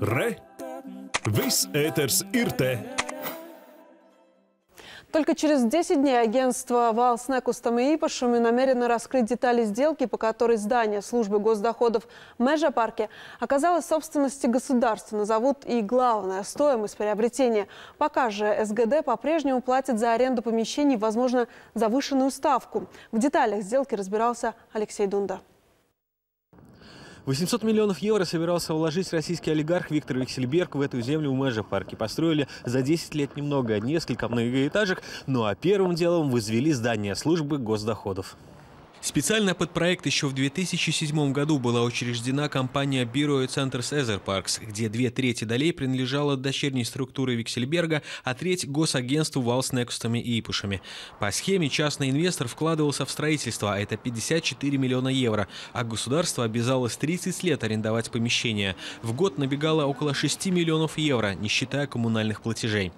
Re! Viss ēters ir te! Только через 10 дней агентство ВАЛ с Некустом и Ипашами намерено раскрыть детали сделки, по которой здание службы госдоходов Межапарке оказалось в собственности государства. Назовут и главная стоимость приобретения. Пока же СГД по-прежнему платит за аренду помещений, возможно, завышенную ставку. В деталях сделки разбирался Алексей Дунда. 800 миллионов евро собирался вложить российский олигарх Виктор Виксельберг в эту землю в Межа-парке. Построили за 10 лет немного, несколько многоэтажек, ну а первым делом возвели здание службы госдоходов. Специально под проект еще в 2007 году была учреждена компания Bureau Centers Ether Parks, где две трети долей принадлежала дочерней структуре Виксельберга, а треть – госагентству Вал с Некустами и Ипушами. По схеме частный инвестор вкладывался в строительство, а это 54 миллиона евро, а государство обязалось 30 лет арендовать помещение. В год набегало около 6 миллионов евро, не считая коммунальных платежей.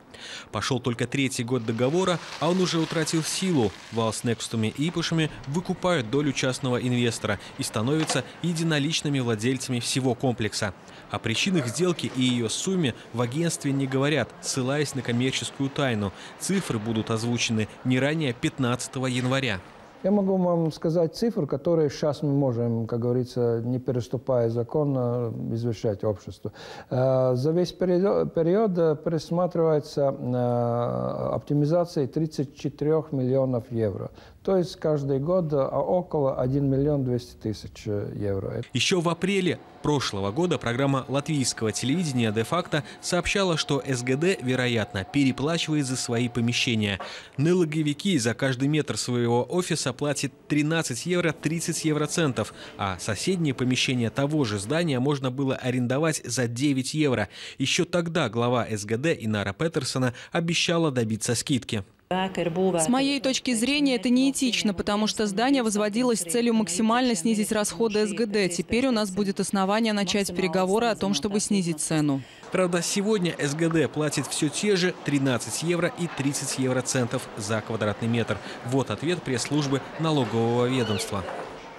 Пошел только третий год договора, а он уже утратил силу. Вал с Некустами и Ипушами выкупают долю частного инвестора и становятся единоличными владельцами всего комплекса. О причинах сделки и ее сумме в агентстве не говорят, ссылаясь на коммерческую тайну. Цифры будут озвучены не ранее 15 января. Я могу вам сказать цифры, которые сейчас мы можем, как говорится, не переступая закон, извещать обществу. За весь период, период присматривается оптимизация 34 миллионов евро. То есть каждый год около 1 миллион 200 тысяч евро. Еще в апреле прошлого года программа латвийского телевидения де-факто сообщала, что СГД, вероятно, переплачивает за свои помещения. Налоговики за каждый метр своего офиса платят 13 евро 30 евроцентов, а соседнее помещение того же здания можно было арендовать за 9 евро. Еще тогда глава СГД Инара Петерсона обещала добиться скидки. С моей точки зрения, это неэтично, потому что здание возводилось с целью максимально снизить расходы СГД. Теперь у нас будет основание начать переговоры о том, чтобы снизить цену. Правда, сегодня СГД платит все те же 13 евро и 30 евроцентов за квадратный метр. Вот ответ пресс-службы налогового ведомства.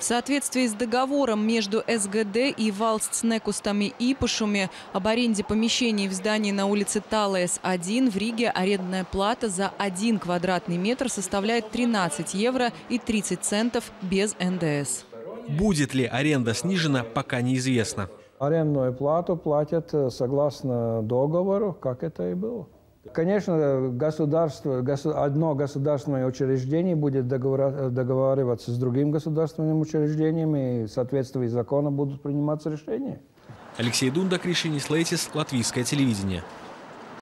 В соответствии с договором между СГД и Валстснекустами и Пашуми об аренде помещений в здании на улице Талес-1 в Риге арендная плата за один квадратный метр составляет 13 евро и 30 центов без НДС. Будет ли аренда снижена, пока неизвестно. Арендную плату платят согласно договору, как это и было. Конечно, государство, одно государственное учреждение будет договариваться с другим государственным учреждением, и в соответствии с законом будут приниматься решения. Алексей Дунда, Кришинис Лейтис, Латвийское телевидение.